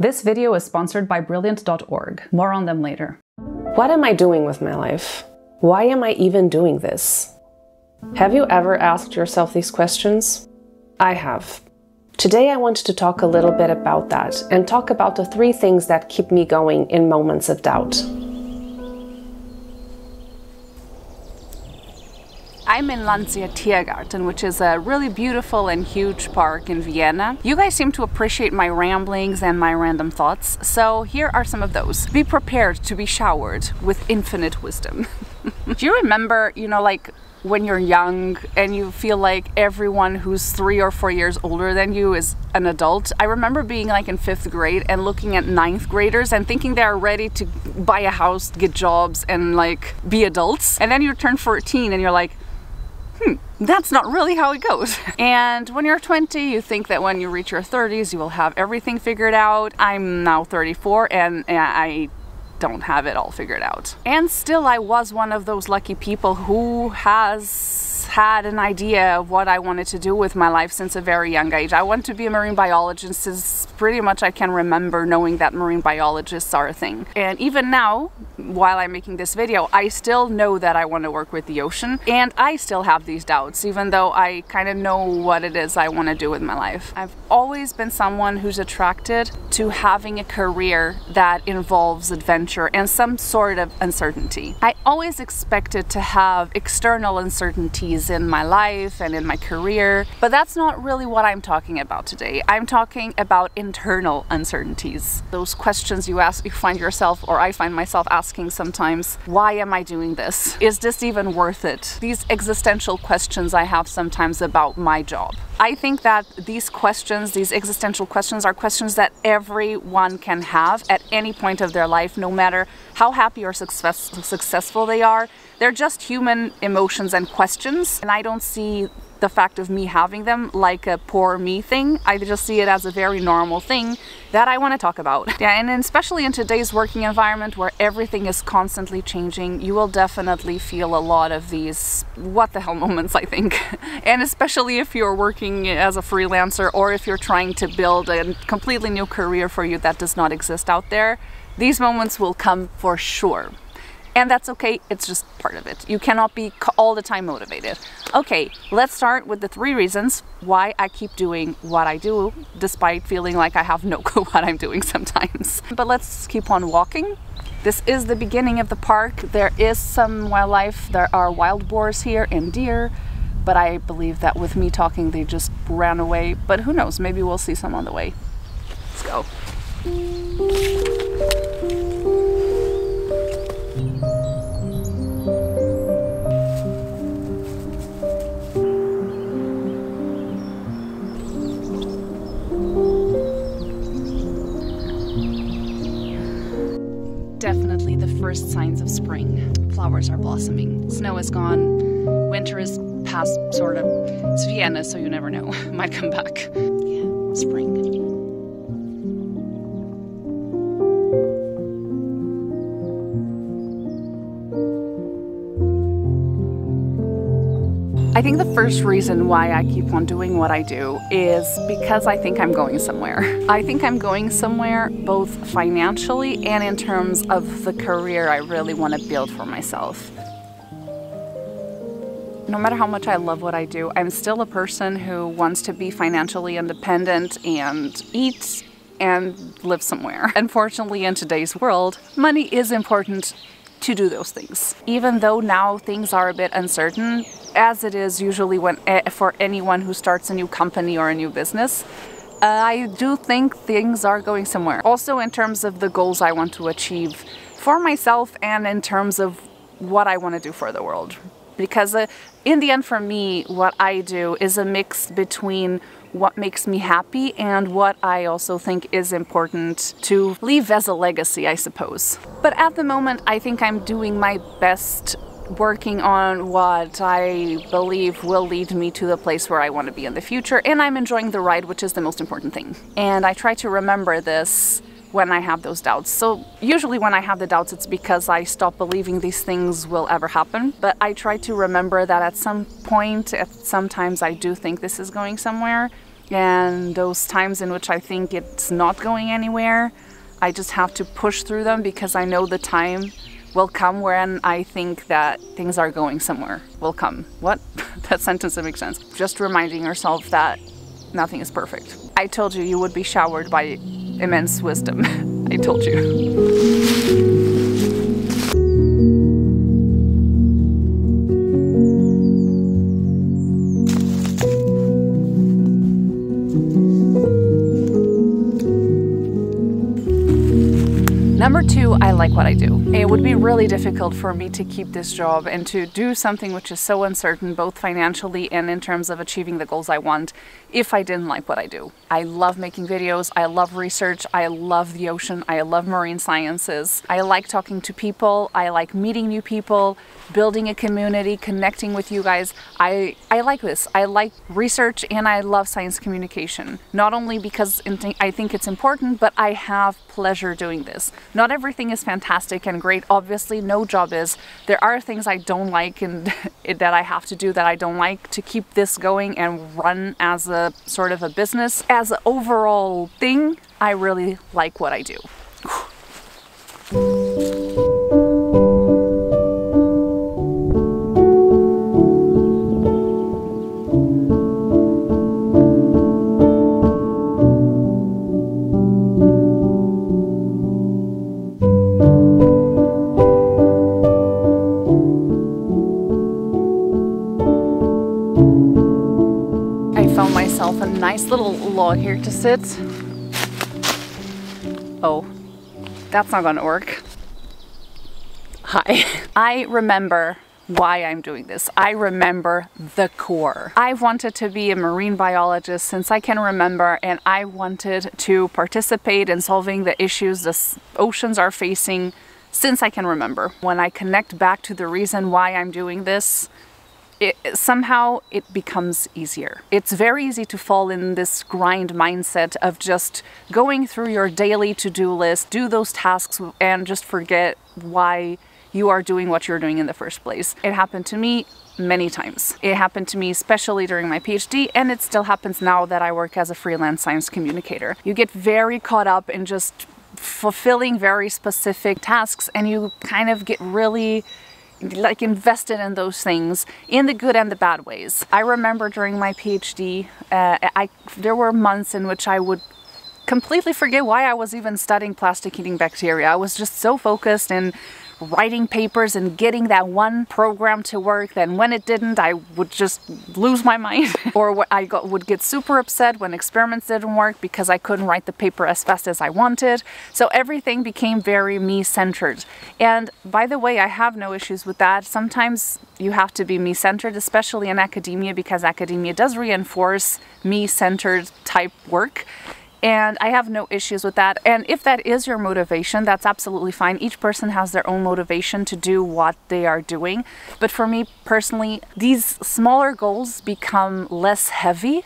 This video is sponsored by Brilliant.org. More on them later. What am I doing with my life? Why am I even doing this? Have you ever asked yourself these questions? I have. Today I wanted to talk a little bit about that and talk about the three things that keep me going in moments of doubt. I'm in Lainzer Tiergarten, which is a really beautiful and huge park in Vienna. You guys seem to appreciate my ramblings and my random thoughts, so here are some of those. Be prepared to be showered with infinite wisdom. Do you remember, you know, like when you're young and you feel like everyone who's three or four years older than you is an adult. I remember being like in fifth grade and looking at ninth graders and thinking they're ready to buy a house, get jobs, and like be adults. And then you turn 14 and you're like, hmm, that's not really how it goes. And when you're 20, you think that when you reach your 30s, you will have everything figured out. I'm now 34 and I don't have it all figured out. And still, I was one of those lucky people who has had an idea of what I wanted to do with my life since a very young age. I want to be a marine biologist since pretty much I can remember knowing that marine biologists are a thing. And even now, while I'm making this video, I still know that I want to work with the ocean and I still have these doubts even though I kind of know what it is I want to do with my life. I've always been someone who's attracted to having a career that involves adventure and some sort of uncertainty. I always expected to have external uncertainties in my life and in my career. But that's not really what I'm talking about today. I'm talking about internal uncertainties. Those questions you ask, you find yourself, or I find myself asking sometimes, why am I doing this? Is this even worth it? These existential questions I have sometimes about my job. I think that these questions, these existential questions, are questions that everyone can have at any point of their life, no matter how happy or success successful they are. They're just human emotions and questions, and I don't see the fact of me having them like a poor me thing. I just see it as a very normal thing that I want to talk about. Yeah, and especially in today's working environment where everything is constantly changing, you will definitely feel a lot of these what the hell moments, I think. and especially if you're working as a freelancer or if you're trying to build a completely new career for you that does not exist out there, these moments will come for sure. And that's okay, it's just part of it. You cannot be all the time motivated. Okay, let's start with the three reasons why I keep doing what I do, despite feeling like I have no clue what I'm doing sometimes. But let's keep on walking. This is the beginning of the park. There is some wildlife. There are wild boars here and deer, but I believe that with me talking, they just ran away. But who knows, maybe we'll see some on the way. Let's go. Definitely the first signs of spring. Flowers are blossoming. Snow is gone. Winter is past, sort of. It's Vienna, so you never know. Might come back. Yeah, spring. I think the first reason why I keep on doing what I do is because I think I'm going somewhere. I think I'm going somewhere both financially and in terms of the career I really want to build for myself. No matter how much I love what I do, I'm still a person who wants to be financially independent and eat and live somewhere. Unfortunately, in today's world, money is important to do those things. Even though now things are a bit uncertain, as it is usually when eh, for anyone who starts a new company or a new business, uh, I do think things are going somewhere. Also in terms of the goals I want to achieve for myself and in terms of what I want to do for the world. Because uh, in the end for me, what I do is a mix between what makes me happy and what I also think is important to leave as a legacy, I suppose. But at the moment, I think I'm doing my best working on what I believe will lead me to the place where I want to be in the future, and I'm enjoying the ride, which is the most important thing. And I try to remember this when I have those doubts. So usually when I have the doubts, it's because I stop believing these things will ever happen. But I try to remember that at some point, at sometimes I do think this is going somewhere. And those times in which I think it's not going anywhere, I just have to push through them because I know the time will come when I think that things are going somewhere. Will come. What? that sentence doesn't make sense. Just reminding yourself that nothing is perfect. I told you you would be showered by immense wisdom. I told you. Number two, I like what I do. It would be really difficult for me to keep this job and to do something which is so uncertain, both financially and in terms of achieving the goals I want, if I didn't like what I do. I love making videos, I love research, I love the ocean, I love marine sciences. I like talking to people, I like meeting new people, building a community, connecting with you guys. I, I like this. I like research and I love science communication. Not only because I think it's important, but I have pleasure doing this. Not everything is fantastic and great. Obviously, no job is. There are things I don't like and that I have to do that I don't like to keep this going and run as a sort of a business. As an overall thing, I really like what I do. Here to sit. Oh, that's not gonna work. Hi. I remember why I'm doing this. I remember the core. I've wanted to be a marine biologist since I can remember and I wanted to participate in solving the issues the oceans are facing since I can remember. When I connect back to the reason why I'm doing this, it, somehow it becomes easier. It's very easy to fall in this grind mindset of just going through your daily to-do list, do those tasks and just forget why you are doing what you're doing in the first place. It happened to me many times. It happened to me especially during my PhD and it still happens now that I work as a freelance science communicator. You get very caught up in just fulfilling very specific tasks and you kind of get really like invested in those things in the good and the bad ways. I remember during my PhD, uh, I there were months in which I would completely forget why I was even studying plastic eating bacteria. I was just so focused in writing papers and getting that one program to work. Then when it didn't, I would just lose my mind. or I got, would get super upset when experiments didn't work because I couldn't write the paper as fast as I wanted. So everything became very me-centered. And by the way, I have no issues with that. Sometimes you have to be me-centered, especially in academia, because academia does reinforce me-centered type work and I have no issues with that. And if that is your motivation, that's absolutely fine. Each person has their own motivation to do what they are doing. But for me personally, these smaller goals become less heavy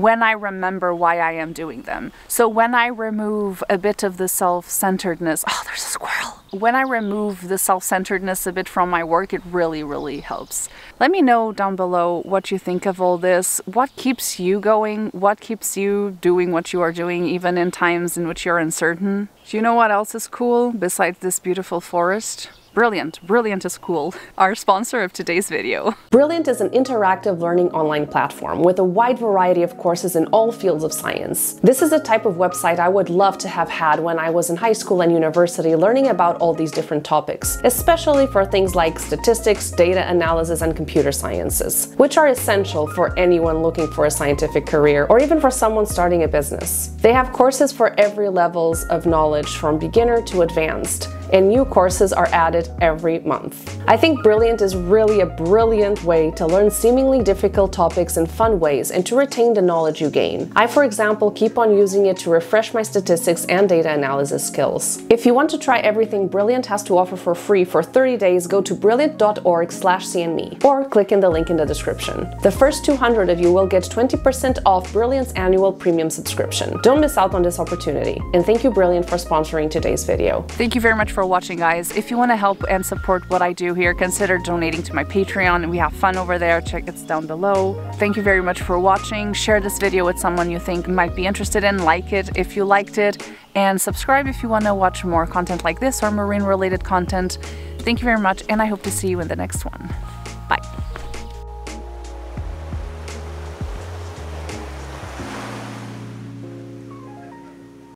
when I remember why I am doing them. So when I remove a bit of the self-centeredness, oh, there's a squirrel. When I remove the self-centeredness a bit from my work, it really, really helps. Let me know down below what you think of all this. What keeps you going? What keeps you doing what you are doing, even in times in which you're uncertain? Do you know what else is cool besides this beautiful forest? Brilliant. Brilliant is cool. Our sponsor of today's video. Brilliant is an interactive learning online platform with a wide variety of courses in all fields of science. This is the type of website I would love to have had when I was in high school and university learning about all these different topics, especially for things like statistics, data analysis, and computer sciences, which are essential for anyone looking for a scientific career or even for someone starting a business. They have courses for every levels of knowledge from beginner to advanced and new courses are added every month. I think Brilliant is really a brilliant way to learn seemingly difficult topics in fun ways and to retain the knowledge you gain. I, for example, keep on using it to refresh my statistics and data analysis skills. If you want to try everything Brilliant has to offer for free for 30 days, go to brilliant.org slash seandme or click in the link in the description. The first 200 of you will get 20% off Brilliant's annual premium subscription. Don't miss out on this opportunity. And thank you Brilliant for sponsoring today's video. Thank you very much for watching guys. If you want to help help and support what I do here, consider donating to my Patreon. We have fun over there. Check it's down below. Thank you very much for watching. Share this video with someone you think might be interested in. Like it if you liked it. And subscribe if you want to watch more content like this or marine related content. Thank you very much, and I hope to see you in the next one.